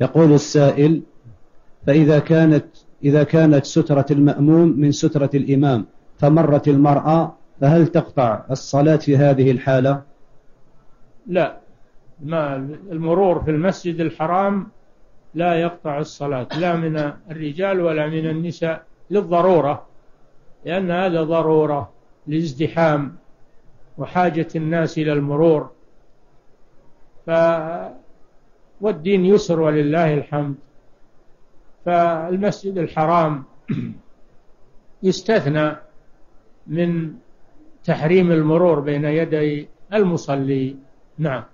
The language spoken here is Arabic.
يقول السائل فإذا كانت إذا كانت سترة المأموم من سترة الإمام فمرت المرأة فهل تقطع الصلاة في هذه الحالة؟ لا. ما المرور في المسجد الحرام لا يقطع الصلاة لا من الرجال ولا من النساء للضرورة لأن هذا ضرورة لازدحام وحاجة الناس إلى المرور. ف والدين يسر ولله الحمد. فالمسجد الحرام يستثنى من تحريم المرور بين يدي المصلي. نعم.